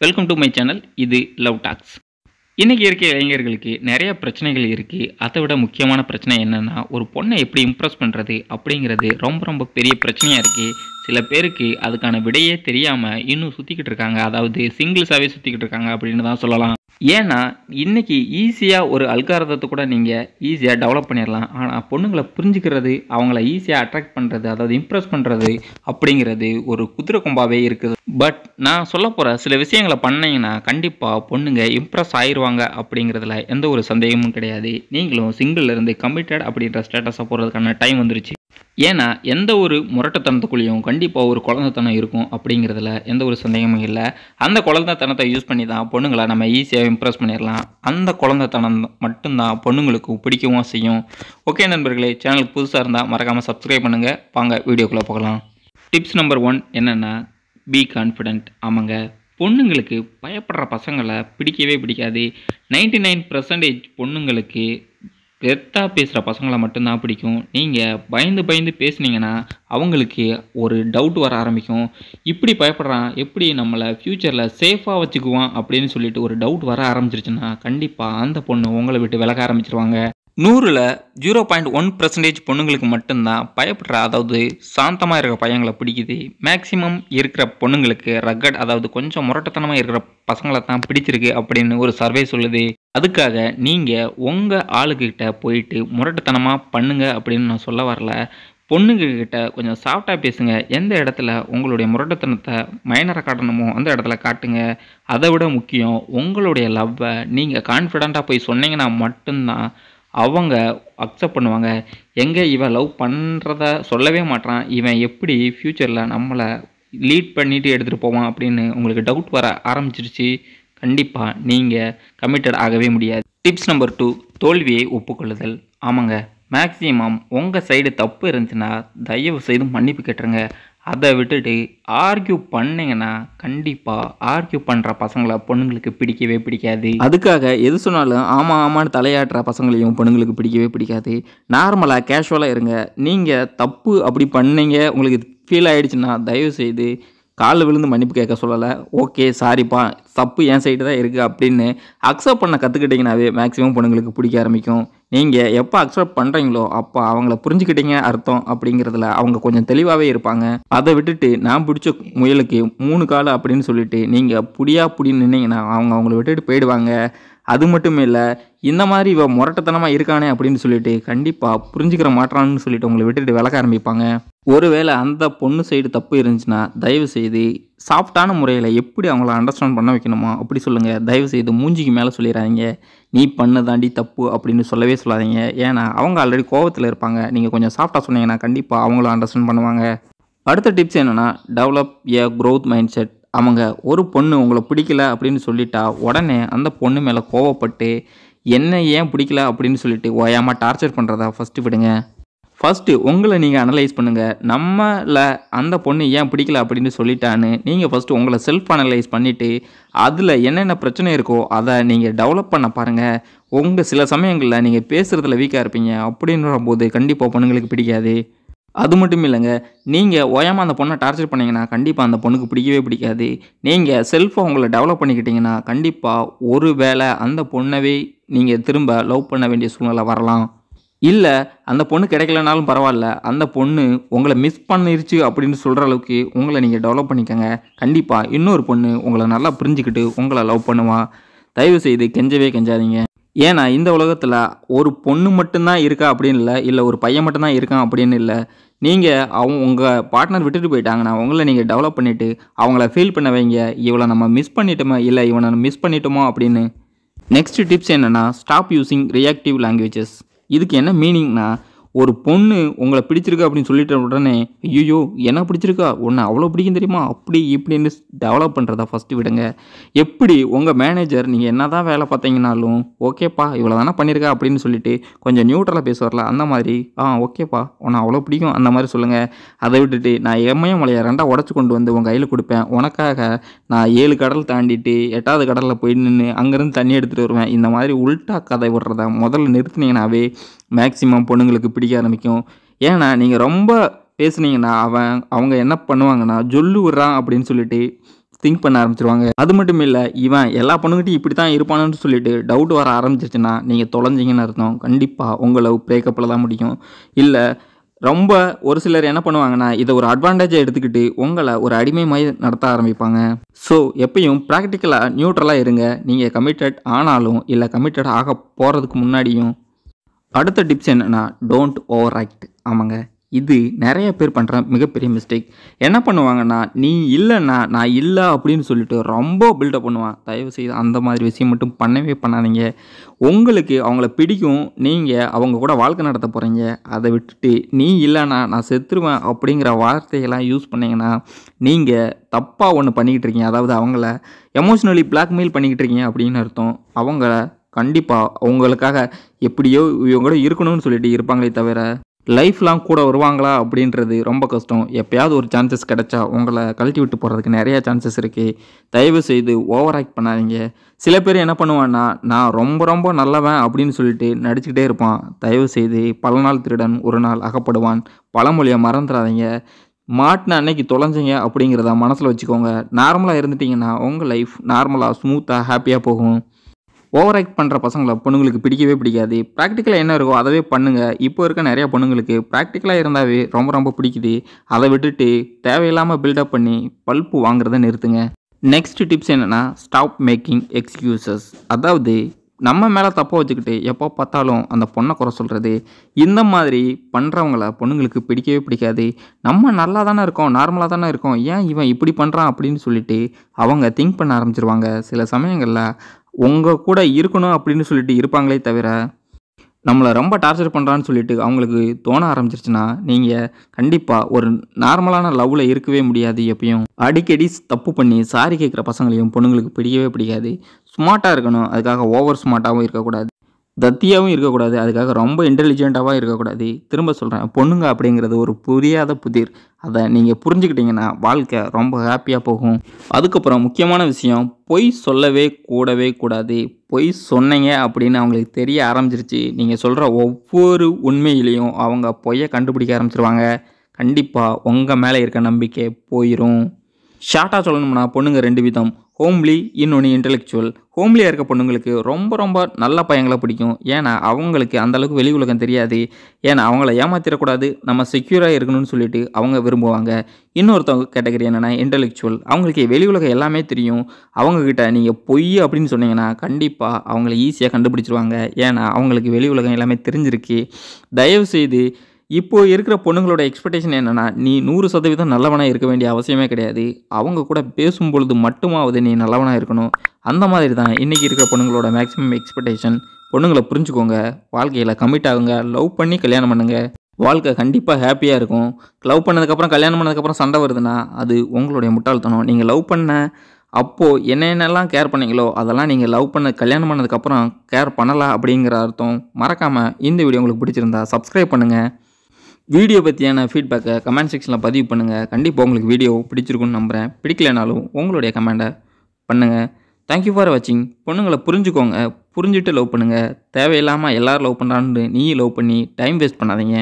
Welcome to my channel இது love talks இன்றைக்கி இருக்க இளைஞர்களுக்கு நிறைய பிரச்சனைகள் இருக்குது அதை விட முக்கியமான பிரச்சனை என்னென்னா ஒரு பொண்ணை எப்படி இம்ப்ரெஸ் பண்ணுறது அப்படிங்கிறது ரொம்ப ரொம்ப பெரிய பிரச்சனையாக இருக்குது சில பேருக்கு அதுக்கான விடையே தெரியாமல் இன்னும் சுற்றிக்கிட்டு இருக்காங்க. அதாவது சிங்கிள்ஸாகவே சுற்றிக்கிட்டு இருக்காங்க அப்படின்னு தான் சொல்லலாம். ஏன்னா இன்றைக்கி ஈஸியாக ஒரு அல்காரதத்தை கூட நீங்கள் ஈஸியாக டெவலப் பண்ணிடலாம் ஆனால் பொண்ணுங்களை புரிஞ்சுக்கிறது அவங்கள ஈஸியாக அட்ராக்ட் பண்ணுறது அதாவது இம்ப்ரெஸ் பண்ணுறது அப்படிங்கிறது ஒரு குதிரை கொம்பாவே இருக்குது. பட் நான் சொல்ல போகிற சில விஷயங்களை பண்ணிங்கன்னா கண்டிப்பாக பொண்ணுங்க இம்ப்ரெஸ் ஆயிடுவாங்க அப்படிங்கிறதுல எந்த ஒரு சந்தேகமும் கிடையாது. நீங்களும் சிங்கிள் இருந்து கமிட்டட் அப்படின்ற ஸ்டேட்டஸை போகிறதுக்கான டைம் வந்துருச்சு. ஏன்னா எந்த ஒரு முரட்டத்தனத்துக்குள்ளேயும் கண்டிப்பாக ஒரு குழந்தைத்தனம் இருக்கும் அப்படிங்கிறதுல எந்த ஒரு சந்தேகமும் இல்லை. அந்த குழந்தைத்தனத்தை யூஸ் பண்ணி தான் பொண்ணுங்களை நம்ம ஈஸியாக இம்ப்ரெஸ் பண்ணிடலாம். அந்த குழந்தைத்தனம் மட்டும்தான் பொண்ணுங்களுக்கு பிடிக்கவும் செய்யும். ஓகே நண்பர்களே சேனலுக்கு புதுசாக இருந்தால் மறக்காமல் சப்ஸ்கிரைப் பண்ணுங்கள் வாங்க வீடியோக்குள்ளே போகலாம். டிப்ஸ் நம்பர் ஒன் என்னென்னா பி கான்ஃபிடென்ட் ஆமாங்க. பொண்ணுங்களுக்கு பயப்படுற பசங்களை பிடிக்கவே பிடிக்காது. நைன்டி நைன் பர்சன்டேஜ் பொண்ணுங்களுக்கு பெருத்தாக பேசுகிற பசங்களை மட்டும்தான் பிடிக்கும். நீங்கள் பயந்து பயந்து பேசுனீங்கன்னா அவங்களுக்கு ஒரு டவுட் வர ஆரம்பிக்கும். இப்படி பயப்படுறான் எப்படி நம்மளை ஃப்யூச்சரில் சேஃபாக வச்சுக்குவான் அப்படின்னு சொல்லிட்டு ஒரு டவுட் வர ஆரம்பிச்சிருச்சுன்னா கண்டிப்பாக அந்த பொண்ணு உங்களை விட்டு விலக ஆரம்பிச்சிருவாங்க. நூறில் ஜீரோ பாயிண்ட் ஒன் பர்சன்டேஜ் பொண்ணுங்களுக்கு மட்டும்தான் பயப்படுற அதாவது சாந்தமாக இருக்கிற பையங்களை பிடிக்குது. மேக்ஸிமம் இருக்கிற பொண்ணுங்களுக்கு ரக்கட் அதாவது கொஞ்சம் முரட்டத்தனமாக இருக்கிற பசங்களை தான் பிடிச்சிருக்கு அப்படின்னு ஒரு சர்வே சொல்லுது. அதுக்காக நீங்கள் உங்கள் ஆளுக்கிட்ட போயிட்டு முரட்டுத்தனமாக பண்ணுங்க அப்படின்னு நான் சொல்ல வரல. பொண்ணுங்கக்கிட்ட கொஞ்சம் சாஃப்டாக பேசுங்க. எந்த இடத்துல உங்களுடைய முரட்டுத்தனத்தை மைனரை காட்டணுமோ அந்த இடத்துல காட்டுங்க. அதை விட முக்கியம் உங்களுடைய லவ்வை நீங்கள் கான்ஃபிடண்ட்டாக போய் சொன்னீங்கன்னா மட்டும்தான் அவங்க அக்செப்ட் பண்ணுவாங்க. எங்கே இவன் லவ் பண்ணுறத சொல்லவே மாட்டான் இவன் எப்படி ஃப்யூச்சரில் நம்மளை லீட் பண்ணிட்டு எடுத்துகிட்டு போவான் அப்படின்னு உங்களுக்கு டவுட் வர ஆரம்பிச்சிருச்சு. கண்டிப்பாக நீங்கள் கமிட்டட் ஆகவே முடியாது. டிப்ஸ் நம்பர் டூ தோல்வியை ஒப்புக்கொள்ளுதல். ஆமாங்க மேக்ஸிமம் உங்கள் சைடு தப்பு இருந்துச்சுன்னா தயவு செய்து மன்னிப்பு கேட்டுருங்க. அதை விட்டுட்டு ஆர்கியூ பண்ணிங்கன்னா கண்டிப்பாக ஆர்கியூ பண்ணுற பசங்களை பொண்ணுங்களுக்கு பிடிக்கவே பிடிக்காது. அதுக்காக எது சொன்னாலும் ஆமாம் ஆமான்னு தலையாட்டுற பசங்களையும் பொண்ணுங்களுக்கு பிடிக்கவே பிடிக்காது. நார்மலாக கேஷுவலாக இருங்க. நீங்கள் தப்பு அப்படி பண்ணீங்க உங்களுக்கு ஃபீல் ஆகிடுச்சுன்னா தயவு செய்து காலில் விழுந்து மன்னிப்பு கேட்க சொல்லலை. ஓகே சாரிப்பா. தப்பு என் சைடு தான் இருக்குது அப்படின்னு அக்செப்ட் பண்ண கற்றுக்கிட்டிங்கனாவே மேக்ஸிமம் பொண்ணுங்களுக்கு பிடிக்க ஆரம்பிக்கும். நீங்கள் எப்போ அக்செப்ட் பண்ணுறீங்களோ அப்போ அவங்கள புரிஞ்சுக்கிட்டீங்க அர்த்தம் அப்படிங்கிறதுல அவங்க கொஞ்சம் தெளிவாகவே இருப்பாங்க. அதை விட்டுட்டு நான் பிடிச்ச முயலுக்கு மூணு கால் அப்படின்னு சொல்லிட்டு நீங்கள் புடியா புடின்னு நின்னீங்கன்னா அவங்க அவங்கள விட்டுட்டு போயிடுவாங்க. அது மட்டும் இல்லை இந்த மாதிரி இவ முரட்டத்தனமாக இருக்கானே அப்படின்னு சொல்லிட்டு கண்டிப்பாக புரிஞ்சுக்கிற மாட்டான்னு சொல்லிட்டு உங்களை விட்டுட்டு விளக்க ஆரம்பிப்பாங்க. ஒருவேளை அந்த பொண்ணு சைடு தப்பு இருந்துச்சுன்னா தயவு செய்து சாஃப்டான முறையில் எப்படி அவங்கள அண்டர்ஸ்டாண்ட் பண்ண வைக்கணுமோ அப்படி சொல்லுங்கள் தயவு செய்து மூஞ்சிக்கு மேலே சொல்லிடாதீங்க நீ பண்ண தாண்டி தப்பு அப்படின்னு சொல்லவே சொல்லாதீங்க. ஏன்னா அவங்க ஆல்ரெடி கோவத்தில் இருப்பாங்க. நீங்கள் கொஞ்சம் சாஃப்டாக சொன்னீங்கன்னா கண்டிப்பாக அவங்களும் அண்டர்ஸ்டாண்ட் பண்ணுவாங்க. அடுத்த டிப்ஸ் என்னென்னா develop a growth mindset அவங்க ஒரு பொண்ணு உங்களை பிடிக்கல அப்படின்னு சொல்லிட்டா உடனே அந்த பொண்ணு மேலே கோவப்பட்டு என்ன ஏன் பிடிக்கல? அப்படின்னு சொல்லிட்டு ஓயாமல் டார்ச்சர் பண்ணுறதா ஃபஸ்ட்டு விடுங்க. ஃபஸ்ட்டு உங்களை நீங்கள் அனலைஸ் பண்ணுங்கள் நம்மளை அந்த பொண்ணு ஏன் பிடிக்கல அப்படின்னு சொல்லிட்டான்னு நீங்கள் ஃபஸ்ட்டு உங்களை செல்ஃப் அனலைஸ் பண்ணிவிட்டு அதில் என்னென்ன பிரச்சனை இருக்கோ அதை நீங்கள் டெவலப் பண்ண பாருங்கள் உங்கள் சில சமயங்களில் நீங்கள் பேசுகிறதுல வீக்காக இருப்பீங்க. அப்படின்ற போது கண்டிப்பாக பொண்ணுங்களுக்கு பிடிக்காது. அது மட்டும் இல்லைங்க. நீங்கள் ஓயாமல் அந்த பொண்ணை டார்ச்சர் பண்ணிங்கன்னா கண்டிப்பாக அந்த பொண்ணுக்கு பிடிக்கவே பிடிக்காது. நீங்கள் செல்ஃபாக உங்களை டெவலப் பண்ணிக்கிட்டிங்கன்னா கண்டிப்பாக ஒரு வேளை அந்த பொண்ணவே நீங்கள் திரும்ப லவ் பண்ண வேண்டிய சூழ்நிலை வரலாம். இல்லை அந்த பொண்ணு கிடைக்கலனாலும் பரவாயில்ல அந்த பொண்ணு உங்களை மிஸ் பண்ணிருச்சு அப்படின்னு சொல்கிற அளவுக்கு உங்களை நீங்கள் டெவலப் பண்ணிக்கோங்க. கண்டிப்பாக இன்னொரு பொண்ணு உங்களை நல்லா புரிஞ்சுக்கிட்டு உங்களை லவ் பண்ணுவான் தயவு செய்து கெஞ்சவே கெஞ்சாதீங்க. ஏன்னா இந்த உலகத்தில் ஒரு பொண்ணு மட்டும்தான் இருக்கா அப்படின்னு இல்லை இல்லை ஒரு பையன் மட்டும்தான் இருக்கான் அப்படின்னு இல்லை. நீங்கள் அவங்க உங்கள் பார்ட்னர் விட்டுட்டு போயிட்டாங்கன்னா உங்களை நீங்கள் டெவலப் பண்ணிவிட்டு அவங்கள ஃபீல் பண்ண வைங்க. இவளை நம்ம மிஸ் பண்ணிட்டோமா? இல்லை இவனை மிஸ் பண்ணிட்டோமோ? அப்படின்னு. நெக்ஸ்ட் டிப்ஸ் என்னென்னா ஸ்டாப் யூஸிங் ரியாக்டிவ் லாங்குவேஜஸ் இதுக்கு என்ன மீனிங்னா ஒரு பொண்ணு உங்களை பிடிச்சிருக்கு அப்படின்னு சொல்லிட்ட உடனே ஐயோ என்ன பிடிச்சிருக்கா? உன்னை அவ்வளோ பிடிக்கும் தெரியுமா? அப்படி இப்படின்னு டெவலப் பண்ணுறதா ஃபஸ்ட்டு விடுங்க. எப்படி உங்கள் மேனேஜர் நீங்கள் என்ன தான் வேலை பார்த்தீங்கனாலும் ஓகேப்பா இவ்வளோ தானே பண்ணியிருக்கா அப்படின்னு சொல்லிட்டு கொஞ்சம் நியூட்ரலாக பேசுவார்ல அந்த மாதிரி ஆ ஓகேப்பா உன்னை அவ்வளோ பிடிக்கும் அந்த மாதிரி சொல்லுங்கள் அதை விட்டுட்டு நான் எம்மையும் மலையை ரெண்டாக உடச்சி கொண்டு வந்து உங்கள் கையில் கொடுப்பேன். உனக்காக நான் ஏழு கடல் தாண்டிட்டு எட்டாவது கடலில் போய் நின்று அங்கேருந்து தண்ணி எடுத்துகிட்டு வருவேன். இந்த மாதிரி உல்ட்டா கதை விடுறத முதல்ல நிறுத்தினீங்கனாவே மேக்ஸிமம் பொண்ணுங்களுக்கு பிடிக்க ஆரம்பிக்கும். ஏன்னா நீங்கள் ரொம்ப பேசுனீங்கன்னா அவன் அவங்க என்ன பண்ணுவாங்கன்னா ஜொல்லு விட்றான் அப்படின்னு சொல்லிட்டு திங்க் பண்ண ஆரம்பிச்சிருவாங்க. அது மட்டும் இல்லை இவன் எல்லா பொண்ணுகிட்டையும் இப்படி தான் இருப்பானுன்னு சொல்லிட்டு டவுட் வர ஆரம்பிச்சிருச்சுன்னா நீங்கள் தொலைஞ்சிங்கன்னு அர்த்தம். கண்டிப்பாக உங்களை பிரேக்கப்பில் தான் முடியும். இல்லை ரொம்ப ஒரு சிலர் என்ன பண்ணுவாங்கன்னா இதை ஒரு அட்வான்டேஜாக எடுத்துக்கிட்டு உங்களை ஒரு அடிமை மாதிரி நடத்த ஆரம்பிப்பாங்க. ஸோ எப்பயும் ப்ராக்டிக்கலாக நியூட்ரலாக இருங்க. நீங்கள் கமிட்டட் ஆனாலும் இல்லை கமிட்டட் ஆக போகிறதுக்கு முன்னாடியும் அடுத்த டிப்ஸ் என்னென்னா டோன்ட் ஓவர் ஆக்ட் ஆமாங்க. இது நிறைய பேர் பண்ணுற மிகப்பெரிய மிஸ்டேக் என்ன பண்ணுவாங்கன்னா நீ இல்லைன்னா நான் இல்லை அப்படின்னு சொல்லிட்டு ரொம்ப பில்டப் பண்ணுவான். தயவு செய்து அந்த மாதிரி விஷயம் மட்டும் பண்ணவே பண்ணாதீங்க. உங்களுக்கு அவங்கள பிடிக்கும். நீங்கள் அவங்க கூட வாழ்க்கை நடத்த போகிறீங்க அதை விட்டுட்டு நீ இல்லைன்னா நான் செத்துருவேன் அப்படிங்கிற வார்த்தையெல்லாம் யூஸ் பண்ணிங்கன்னா நீங்கள் தப்பாக ஒன்று பண்ணிக்கிட்டு இருக்கீங்க. அதாவது அவங்கள எமோஷ்னலி பிளாக்மெயில் பண்ணிக்கிட்டு இருக்கீங்க அப்படின்னு அர்த்தம். அவங்கள கண்டிப்பாக அவங்களுக்காக எப்படியோ இவங்க கூட இருக்கணும்னு சொல்லிட்டு இருப்பாங்களே தவிர லைஃப்லாம் கூட வருவாங்களா அப்படின்றது ரொம்ப கஷ்டம். எப்பயாவது ஒரு சான்சஸ் கிடைச்சா உங்களை கழட்டி விட்டு போகிறதுக்கு நிறையா சான்சஸ் இருக்குது தயவு செய்து ஓவர் ஆக்ட் பண்ணாதீங்க. சில பேர் என்ன பண்ணுவான்னா நான் ரொம்ப ரொம்ப நல்லவன் அப்படின்னு சொல்லிட்டு நடிச்சுக்கிட்டே இருப்பான். தயவு செய்து பல நாள் திருடன் ஒரு நாள் அகப்படுவான். பழமொழியை மறந்துடாதீங்க. மாட்டின அன்னைக்கு தொலைஞ்சிங்க அப்படிங்கிறத மனசில் வச்சுக்கோங்க. நார்மலாக இருந்துட்டிங்கன்னா உங்கள் லைஃப் நார்மலாக ஸ்மூத்தாக ஹாப்பியாக போகும். ஓவர் ஆக்ட் பண்ணுற பசங்களை பொண்ணுங்களுக்கு பிடிக்கவே பிடிக்காது. ப்ராக்டிக்கலாக என்ன இருக்கோ அதவே பண்ணுங்கள் இப்போ இருக்க நிறைய பொண்ணுங்களுக்கு ப்ராக்டிக்கலாக இருந்தாவே ரொம்ப ரொம்ப பிடிக்குது. அதை விட்டுட்டு தேவையில்லாமல் பில்டப் பண்ணி பல்ப்பு வாங்குறத நிறுத்துங்க. நெக்ஸ்ட் டிப்ஸ் என்னென்னா ஸ்டாப் மேக்கிங் எக்ஸ்கியூசஸ் அதாவது நம்ம மேலே தப்பை வச்சுக்கிட்டு எப்போ பார்த்தாலும் அந்த பொண்ணை குறை சொல்கிறது இந்த மாதிரி பண்ணுறவங்கள பொண்ணுங்களுக்கு பிடிக்கவே பிடிக்காது. நம்ம நல்லா தானே இருக்கோம் நார்மலாக தானே இருக்கோம். ஏன் இவன் இப்படி பண்ணுறான் அப்படின்னு சொல்லிட்டு அவங்க திங்க் பண்ண ஆரம்பிச்சிருவாங்க. சில சமயங்களில் உங்கள் கூட இருக்கணும் அப்படின்னு சொல்லிட்டு இருப்பாங்களே தவிர நம்மளை ரொம்ப டார்ச்சர் பண்ணுறான்னு சொல்லிட்டு அவங்களுக்கு தோண ஆரம்பிச்சிருச்சுன்னா நீங்கள் கண்டிப்பாக ஒரு நார்மலான லவ்வில் இருக்கவே முடியாது எப்பயும். அடிக்கடி தப்பு பண்ணி சாரி கேட்குற பசங்களையும் பொண்ணுங்களுக்கு பிடிக்கவே பிடிக்காது. ஸ்மார்ட்டாக இருக்கணும். அதுக்காக ஓவர் ஸ்மார்ட்டாகவும் இருக்கக்கூடாது. தத்தியாகவும் இருக்கக்கூடாது. அதுக்காக ரொம்ப இன்டெலிஜென்ட்டாகவும் இருக்கக்கூடாது. திரும்ப சொல்கிறேன் பொண்ணுங்க அப்படிங்கிறது ஒரு புரியாத புதிர். அதை நீங்கள் புரிஞ்சுக்கிட்டீங்கன்னா வாழ்க்கை ரொம்ப ஹாப்பியாக போகும். அதுக்கப்புறம் முக்கியமான விஷயம் பொய் சொல்லவே கூடவே கூடாது. பொய் சொன்னீங்க அப்படின்னு அவங்களுக்கு தெரிய ஆரம்பிச்சிருச்சு. நீங்கள் சொல்கிற ஒவ்வொரு உண்மையிலையும் அவங்க பொய்யை கண்டுபிடிக்க ஆரம்பிச்சிருவாங்க. கண்டிப்பாக உங்கள் மேலே இருக்க நம்பிக்கை போயிடும் ஷார்ட்டாக சொல்லணும்னா பொண்ணுங்க ரெண்டு விதம். ஹோம்லி இன்னொன்று இன்டெலெக்சுவல் ஹோம்லியாக இருக்க பொண்ணுங்களுக்கு ரொம்ப ரொம்ப நல்ல பையங்களை பிடிக்கும். ஏன்னா அவங்களுக்கு அந்தளவுக்கு வெளி உலகம் தெரியாது. ஏன்னா அவங்கள ஏமாத்திடக்கூடாது. நம்ம செக்யூராக இருக்கணும்னு சொல்லிட்டு அவங்க விரும்புவாங்க. இன்னொருத்தவங்க கேட்டகரி என்னென்னா இன்டலெக்சுவல் அவங்களுக்கு வெளி உலகம் எல்லாமே தெரியும். அவங்கக்கிட்ட நீங்கள் பொய் அப்படின்னு சொன்னீங்கன்னா கண்டிப்பாக அவங்கள ஈஸியாக கண்டுபிடிச்சிருவாங்க. ஏன்னா அவங்களுக்கு வெளி உலகம் எல்லாமே தெரிஞ்சிருக்கு. தயவுசெய்து இப்போது இப்போ இருக்கிற பொண்ணுங்களோட எக்ஸ்பெக்டேஷன் என்னென்னா நீ நூறு சதவீதம் நல்லவனாக இருக்க வேண்டிய அவசியமே கிடையாது. அவங்க கூட பேசும் பொழுது மட்டுமாவது நீ நல்லவனாக இருக்கணும். அந்த மாதிரி தான் இன்றைக்கி இருக்கிற பொண்ணுங்களோட மேக்ஸிமம் எக்ஸ்பெக்டேஷன் பொண்ணுங்களை புரிஞ்சுக்கோங்க. வாழ்க்கையில் கமிட் ஆகுங்க. லவ் பண்ணி கல்யாணம் பண்ணுங்க. வாழ்க்கை கண்டிப்பாக ஹாப்பியாக இருக்கும். லவ் பண்ணதுக்கப்புறம் கல்யாணம் பண்ணதுக்கப்புறம் சண்டை வருதுன்னா அது உங்களுடைய முட்டாள்தனம். நீங்கள் லவ் பண்ண அப்போது என்னென்னலாம் கேர் பண்ணீங்களோ அதெல்லாம் நீங்கள் லவ் பண்ண கல்யாணம் பண்ணதுக்கப்புறம் கேர் பண்ணலாம் அப்படிங்கிற அர்த்தம். மறக்காமல் இந்த வீடியோ உங்களுக்கு பிடிச்சிருந்தா சப்ஸ்கிரைப் பண்ணுங்கள் வீடியோ பற்றியான ஃபீட்பேக்கை கமெண்ட் செக்ஷனில் பதிவு பண்ணுங்கள் கண்டிப்பாக உங்களுக்கு வீடியோ பிடிச்சிருக்குன்னு நம்புகிறேன் பிடிக்கலைனாலும் உங்களுடைய கமெண்டை பண்ணுங்கள் தேங்க்யூ ஃபார் வாட்சிங் பொண்ணுங்களை புரிஞ்சுக்கோங்க. புரிஞ்சுட்டு லவ் பண்ணுங்கள் தேவையில்லாமல் எல்லோரும் லவ் பண்ணுறான்னு நீயும் லவ் பண்ணி டைம் வேஸ்ட் பண்ணாதீங்க.